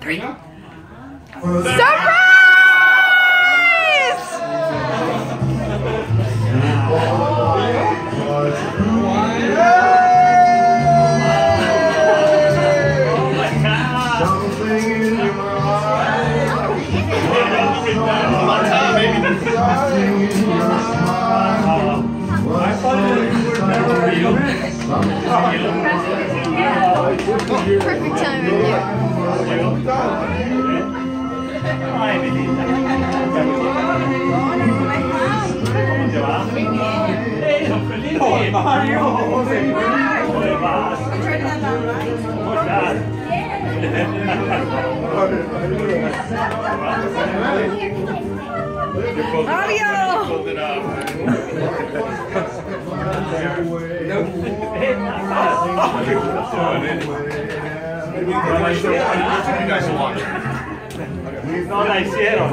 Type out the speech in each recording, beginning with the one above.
Three. Perfect time right there. Ay, mi linda. ¿Cómo te va? ¡Eh, don Felipe! ¡Mario! ¿Cómo vas? ¿Cómo estás? We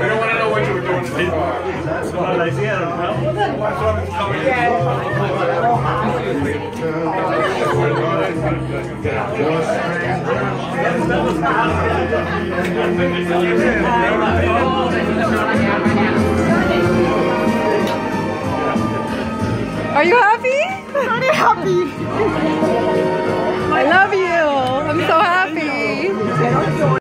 don't want to know what you were doing. Are you happy? You.